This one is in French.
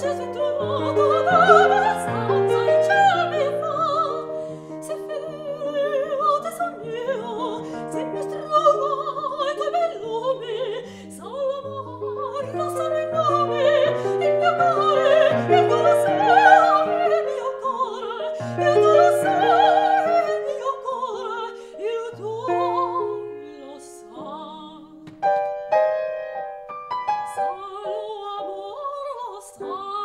Jesus